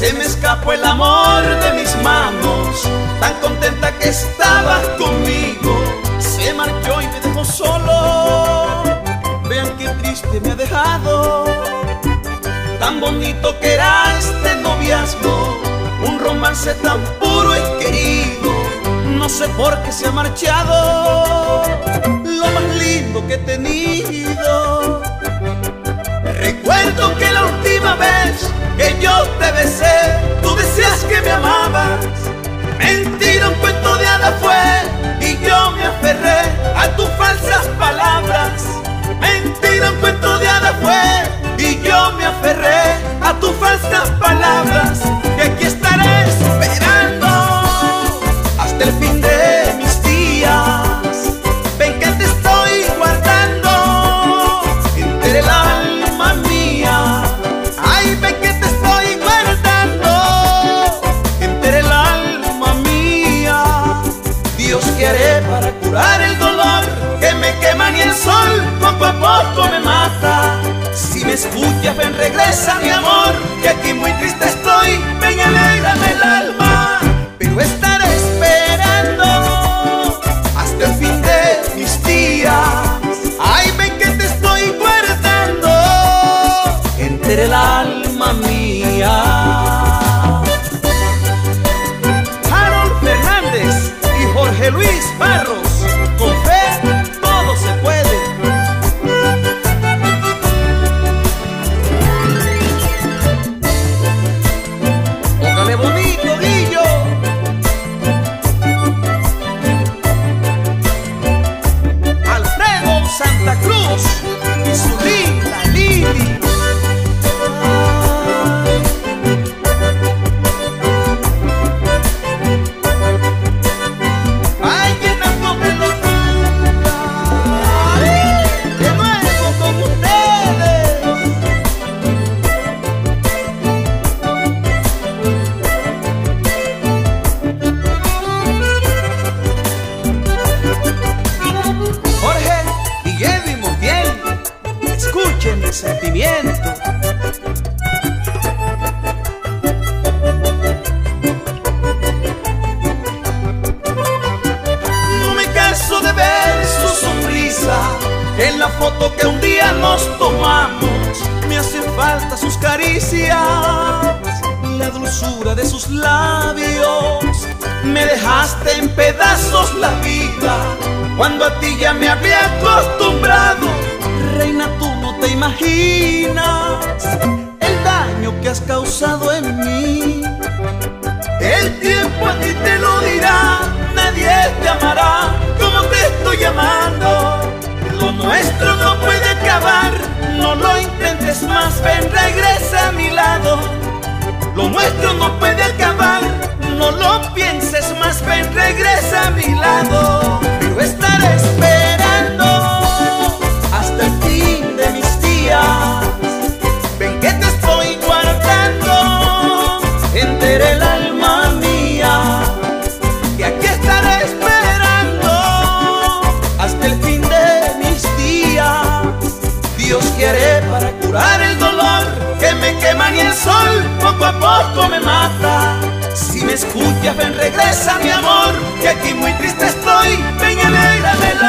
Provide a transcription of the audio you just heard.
Se me escapó el amor de mis manos, tan contenta que estabas conmigo. Se marchó y me dejó solo. Vean qué triste me ha dejado. Tan bonito que era este noviazgo, un romance tan puro y querido. No sé por qué se ha marchado, lo más lindo que he tenido. Yo escuchas, ven, regresa mi amor, que aquí muy triste estoy, ven, mi sentimiento. No me canso de ver su sonrisa en la foto que un día nos tomamos. Me hacen falta sus caricias, la dulzura de sus labios. Me dejaste en pedazos la vida cuando a ti ya me había acostumbrado. Reina, tú imaginas el daño que has causado en mí. El tiempo a ti te lo dirá, nadie te amará como te estoy llamando. Lo nuestro no puede acabar, no lo intentes más, ven, regresa a mi lado. Lo nuestro no puede acabar, no lo pienses más, ven, regresa a mi lado. quema ni el sol, poco a poco me mata. Si me escuchas, ven, regresa mi amor, que aquí muy triste estoy, peña negra me